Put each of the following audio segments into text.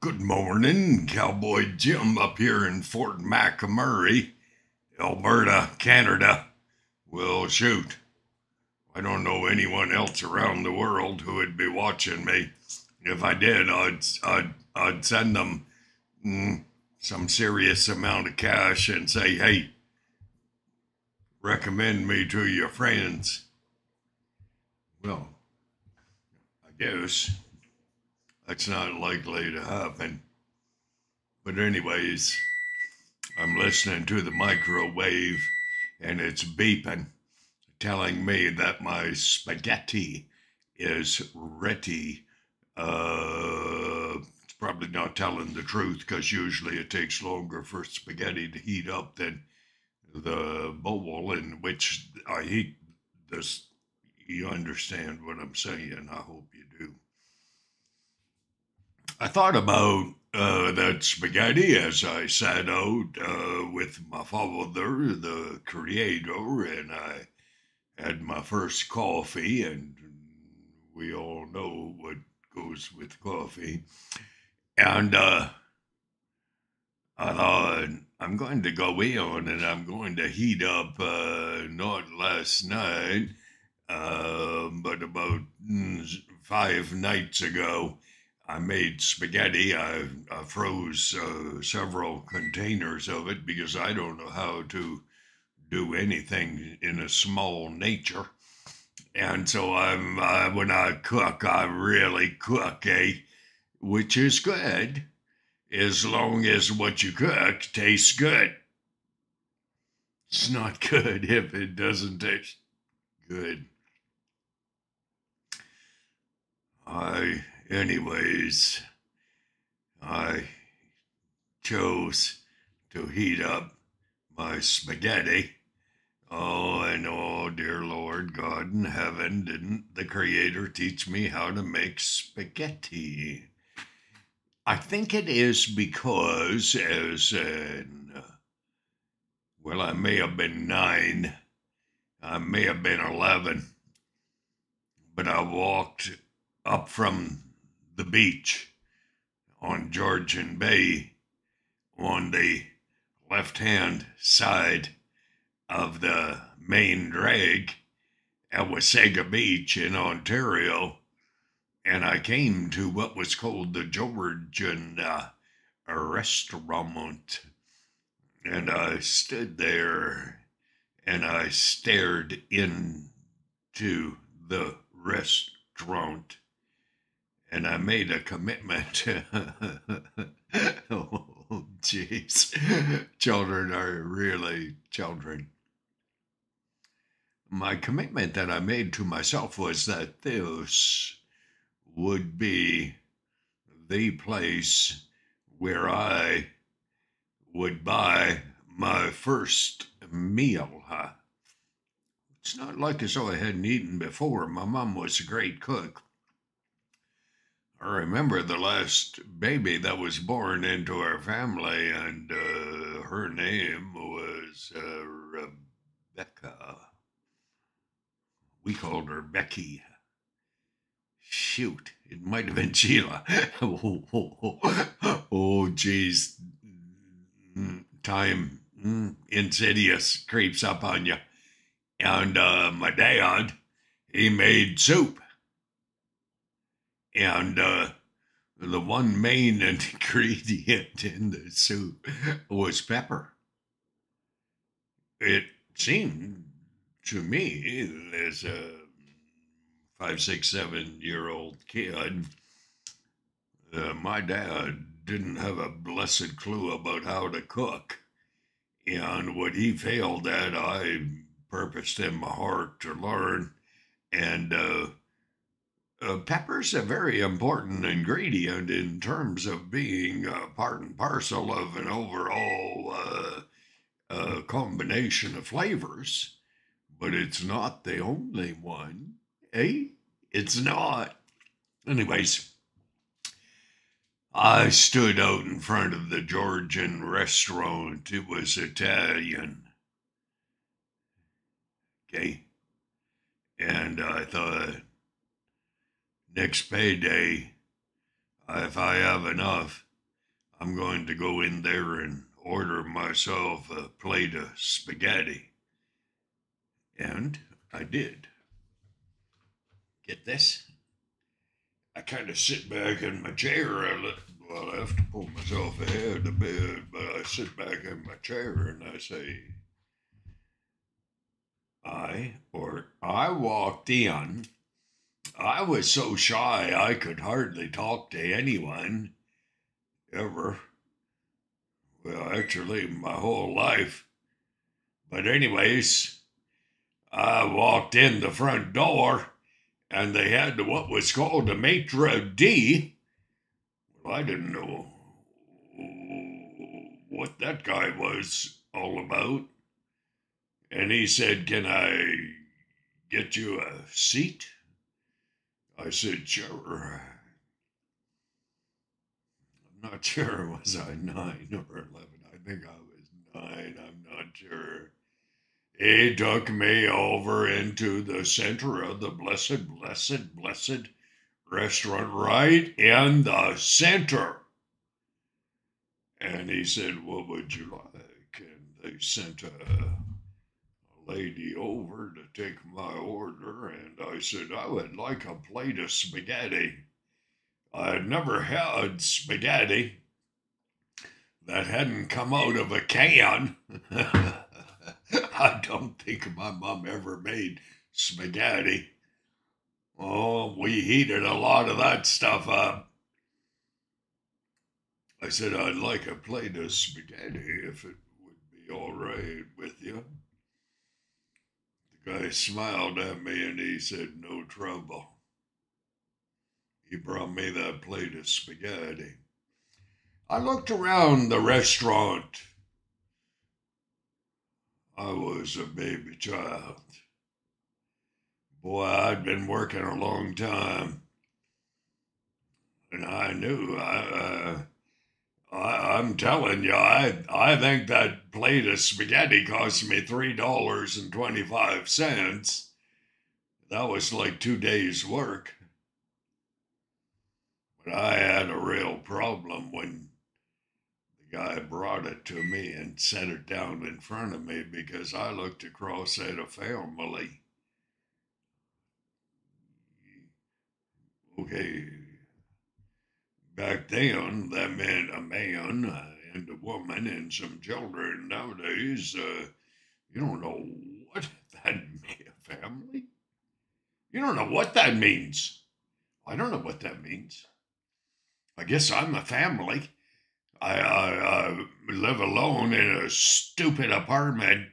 Good morning, Cowboy Jim up here in Fort McMurray, Alberta, Canada. Well, shoot. I don't know anyone else around the world who would be watching me. If I did, I'd, I'd, I'd send them mm, some serious amount of cash and say, hey, recommend me to your friends. Well, I guess that's not likely to happen. But, anyways, I'm listening to the microwave and it's beeping, telling me that my spaghetti is ready. Uh, it's probably not telling the truth because usually it takes longer for spaghetti to heat up than the bowl in which I heat this. You understand what I'm saying? I hope you do. I thought about uh, that spaghetti as I sat out uh, with my father, the creator, and I had my first coffee, and we all know what goes with coffee. And uh, I thought, I'm going to go in and I'm going to heat up, uh, not last night, uh, but about mm, five nights ago. I made spaghetti. I, I froze uh, several containers of it because I don't know how to do anything in a small nature. And so I'm uh, when I cook, I really cook, eh? Which is good, as long as what you cook tastes good. It's not good if it doesn't taste good. I Anyways, I chose to heat up my spaghetti. Oh, and oh, dear Lord God in heaven, didn't the Creator teach me how to make spaghetti? I think it is because, as in, uh, well, I may have been nine, I may have been 11, but I walked up from the beach on Georgian Bay on the left hand side of the main drag at Wasaga Beach in Ontario. And I came to what was called the Georgian uh, restaurant. And I stood there and I stared into the restaurant and I made a commitment. oh, jeez. children are really children. My commitment that I made to myself was that this would be the place where I would buy my first meal. It's not like as though I hadn't eaten before. My mom was a great cook. I remember the last baby that was born into our family, and uh, her name was uh, Rebecca. We called her Becky. Shoot, it might have been Sheila. oh, oh, oh, geez. Mm, time mm, insidious creeps up on you. And uh, my dad, he made soup and uh, the one main ingredient in the soup was pepper. It seemed to me as a five, six, seven year old kid, uh, my dad didn't have a blessed clue about how to cook. And what he failed at, I purposed in my heart to learn. And uh, uh, pepper's a very important ingredient in terms of being part and parcel of an overall uh, uh, combination of flavors, but it's not the only one. Eh? It's not. Anyways, I stood out in front of the Georgian restaurant. It was Italian. Okay. And I thought, next payday, if I have enough, I'm going to go in there and order myself a plate of spaghetti. And I did. Get this? I kind of sit back in my chair. I let, well, I have to pull myself ahead a bit, but I sit back in my chair and I say, I, or I walked in. I was so shy I could hardly talk to anyone ever. Well, actually, my whole life. But, anyways, I walked in the front door and they had what was called a maitre d. Well, I didn't know what that guy was all about. And he said, Can I get you a seat? I said, Sure. I'm not sure, was I nine or 11? I think I was nine, I'm not sure. He took me over into the center of the blessed, blessed, blessed restaurant, right in the center. And he said, What would you like? And they sent a, lady over to take my order. And I said, I would like a plate of spaghetti. I had never had spaghetti that hadn't come out of a can. I don't think my mom ever made spaghetti. Oh, we heated a lot of that stuff up. I said, I'd like a plate of spaghetti if it would be all right with you. Guy smiled at me and he said, No trouble. He brought me that plate of spaghetti. I looked around the restaurant I was a baby child. Boy, I'd been working a long time. And I knew I, uh, I I'm telling you, I I think that plate of spaghetti cost me three dollars and twenty five cents. That was like two days' work. But I had a real problem when the guy brought it to me and set it down in front of me because I looked across at a family. Okay, back then that meant a man and a woman and some children. Nowadays, uh, you don't know what that means. Family? You don't know what that means. I don't know what that means. I guess I'm a family. I, I, I live alone in a stupid apartment,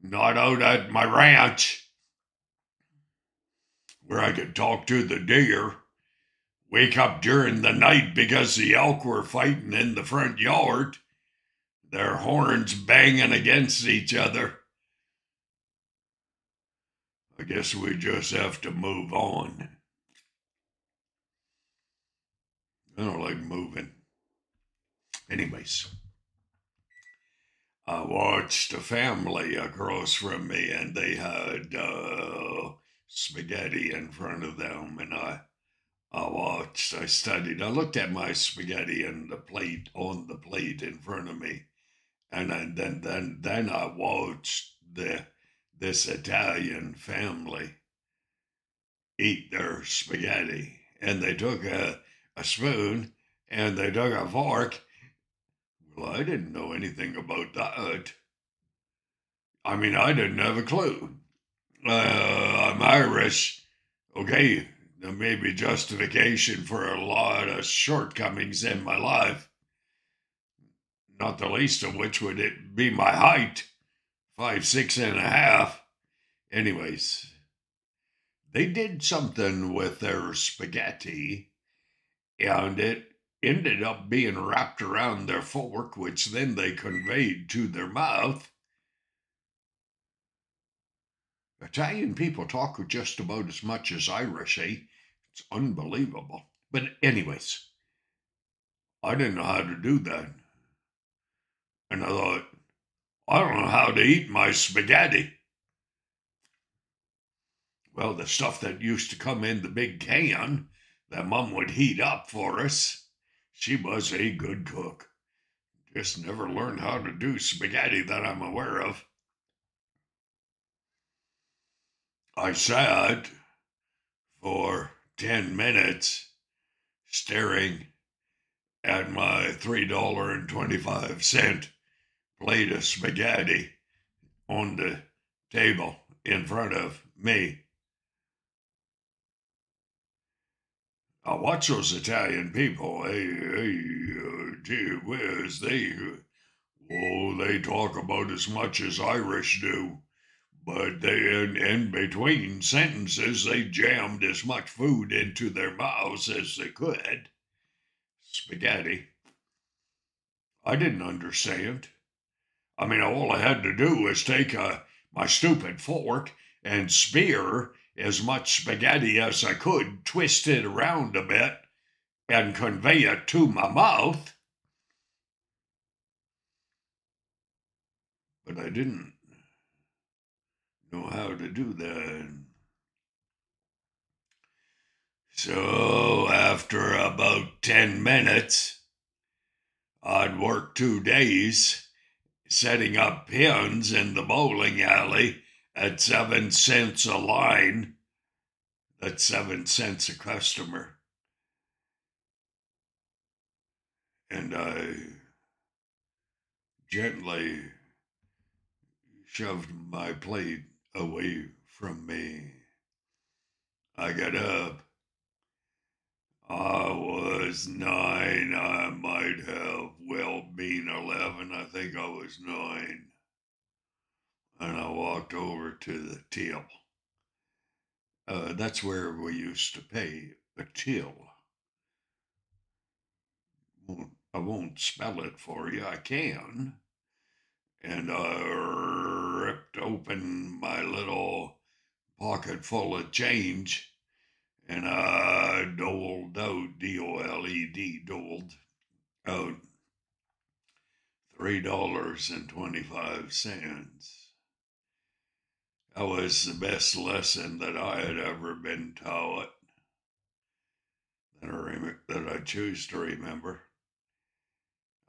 not out at my ranch, where I could talk to the deer, wake up during the night because the elk were fighting in the front yard, their horns banging against each other. I guess we just have to move on. I don't like moving. Anyways, I watched a family across from me and they had uh, spaghetti in front of them. And I, I watched, I studied, I looked at my spaghetti and the plate on the plate in front of me. And I, then, then, then I watched the, this Italian family eat their spaghetti. And they took a, a spoon and they took a fork well, I didn't know anything about that. I mean, I didn't have a clue. Uh, I'm Irish. Okay, there may be justification for a lot of shortcomings in my life. Not the least of which would it be my height five, six and a half. Anyways, they did something with their spaghetti, and it ended up being wrapped around their fork, which then they conveyed to their mouth. Italian people talk just about as much as Irish, eh? It's unbelievable. But, anyways, I didn't know how to do that. And I thought, I don't know how to eat my spaghetti. Well, the stuff that used to come in the big can that Mum would heat up for us She was a good cook. Just never learned how to do spaghetti that I'm aware of. I sat for 10 minutes staring at my $3.25 plate of spaghetti on the table in front of me. I watch those Italian people. Hey, hey, uh, gee whiz, they, oh, they talk about as much as Irish do. But they, in, between sentences, they jammed as much food into their mouths as they could. Spaghetti. I didn't understand. I mean, all I had to do was take a, my stupid fork and spear as much spaghetti as I could, twist it around a bit, and convey it to my mouth. But I didn't know how to do that. So after about 10 minutes, I'd worked two days setting up pins in the bowling alley at seven cents a line. That's seven cents a customer. And I gently shoved my plate away from me. I got up. I was nine. I might have well been 11. I think I was nine and I walked over to the till. Uh, that's where we used to pay a till. I won't spell it for you. I can. And I ripped open my little pocket full of change and I doled out, D O L E D, doled out $3.25. That was the best lesson that I had ever been taught that I, rem- that I choose to remember.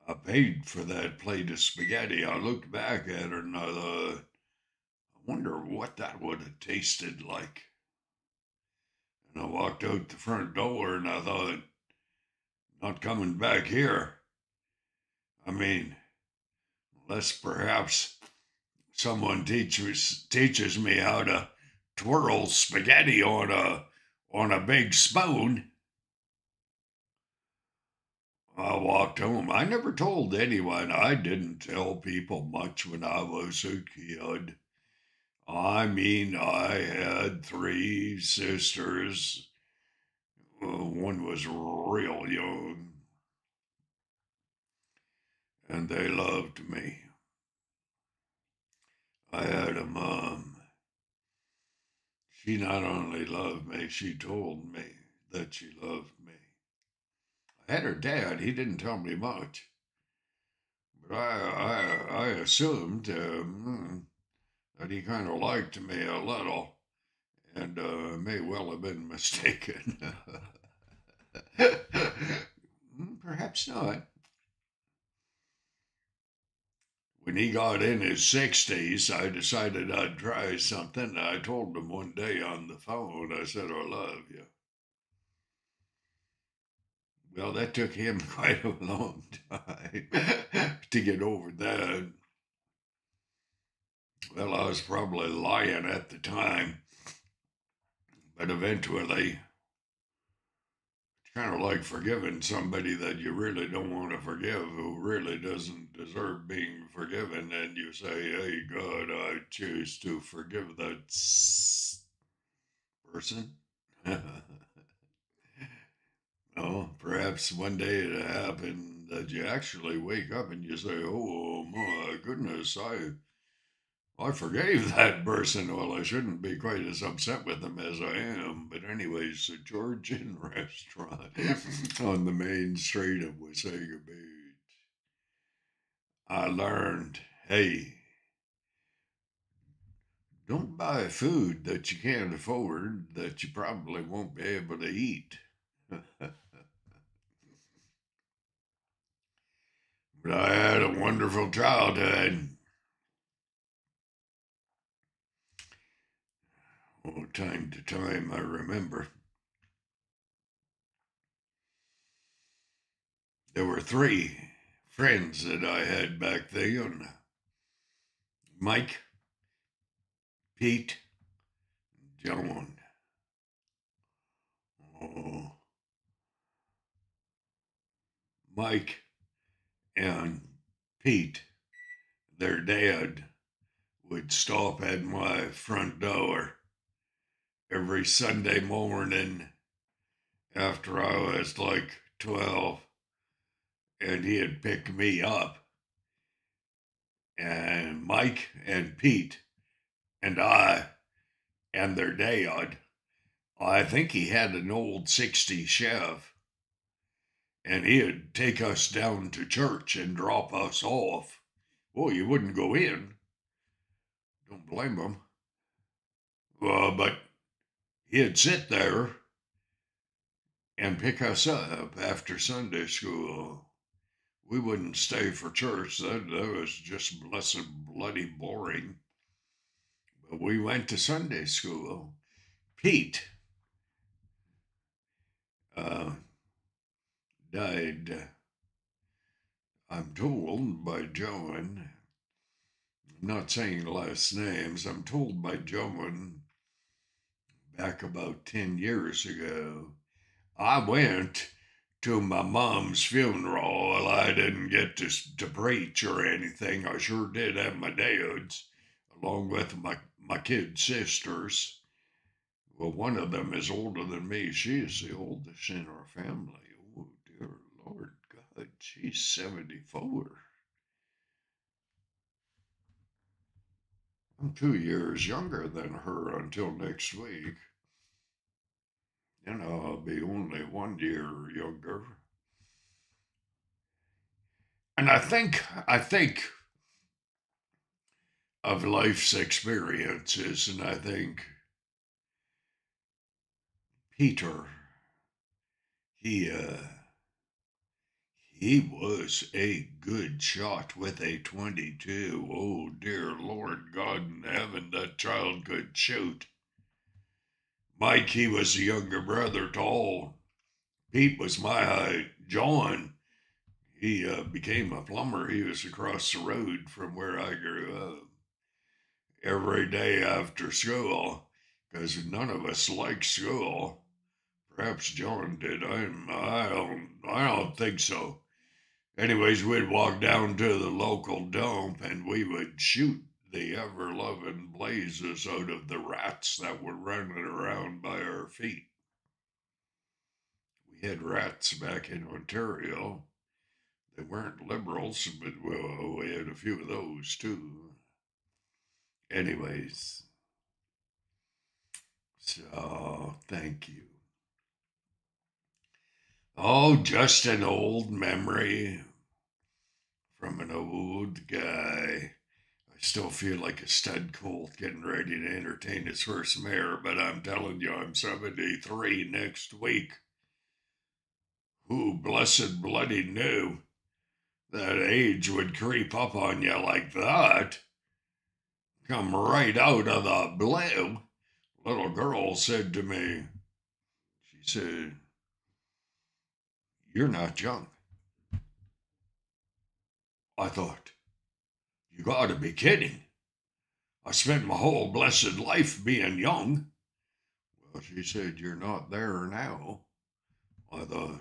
I paid for that plate of spaghetti. I looked back at it and I thought, wonder what that would have tasted like. And I walked out the front door and I thought, not coming back here. I mean, unless perhaps someone teaches teaches me how to twirl spaghetti on a on a big spoon. I walked home. I never told anyone. I didn't tell people much when I was a kid. I mean, I had three sisters. Uh, one was real young. And they loved me. I had a mom. She not only loved me, she told me that she loved me. I had her dad, he didn't tell me much. But I, I, I assumed um, that he kind of liked me a little, and uh, may well have been mistaken. Perhaps not. when he got in his 60s, I decided I'd try something. I told him one day on the phone, I said, I love you. Well, that took him quite a long time to get over that. Well, I was probably lying at the time, but eventually it's kind of like forgiving somebody that you really don't want to forgive who really doesn't deserve being forgiven and you say hey god i choose to forgive that person. Oh perhaps one day it happen that you actually wake up and you say oh my goodness i I forgave that person. Well, I shouldn't be quite as upset with them as I am. But, anyways, the Georgian restaurant on the main street of Wasaga Beach. I learned hey, don't buy food that you can't afford that you probably won't be able to eat. But I had a wonderful childhood. Oh, time to time, I remember. There were three friends that I had back then Mike, Pete, John. Oh. Mike and Pete, their dad, would stop at my front door every Sunday morning after I was like 12, and he'd pick me up. And Mike and Pete and I and their dad, I think he had an old 60 Chev, and he'd take us down to church and drop us off. Well, you wouldn't go in. Don't blame him. Uh, but he'd sit there and pick us up after Sunday school. We wouldn't stay for church. That, that was just blessed, bloody boring. But we went to Sunday school. Pete uh, died, I'm told, by Joan. I'm not saying last names. I'm told by Joan back about 10 years ago. I went to my mom's funeral. I didn't get to, to preach or anything. I sure did have my dad's, along with my, my kid sisters. Well, one of them is older than me. She is the oldest in our family. Oh, dear Lord God, she's 74. I'm two years younger than her until next week. Know, I'll be only one year younger. And I think, I think of life's experiences, and I think Peter, he, uh, he was a good shot with a 22. Oh, dear Lord God in heaven, that child could shoot. Mike, he was the younger brother to all. Pete was my height. John, he uh, became a plumber. He was across the road from where I grew up. Every day after school, because none of us liked school. Perhaps John did. I'm, I don't, I don't think so. Anyways, we'd walk down to the local dump and we would shoot the ever loving blazes out of the rats that were running around by our feet. We had rats back in Ontario. They weren't liberals, but well, we had a few of those too. Anyways, so thank you. Oh, just an old memory from an old guy I still feel like a stud colt getting ready to entertain his first mare, but I'm telling you, I'm 73 next week. Who blessed bloody knew that age would creep up on you like that? Come right out of the blue. Little girl said to me, she said, You're not young. I thought, you gotta be kidding. I spent my whole blessed life being young. Well, she said, You're not there now. I thought,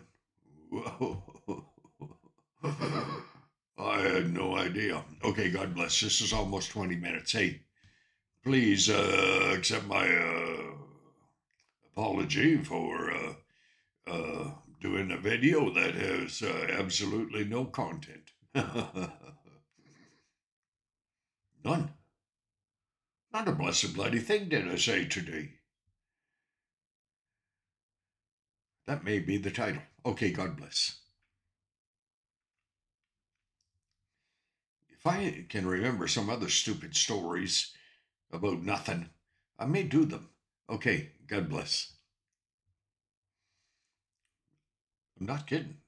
Whoa. I had no idea. Okay, God bless. This is almost 20 minutes. Hey, please uh, accept my uh, apology for uh, uh doing a video that has uh, absolutely no content. None. Not a blessed bloody thing did I say today. That may be the title. Okay, God bless. If I can remember some other stupid stories about nothing, I may do them. Okay, God bless. I'm not kidding.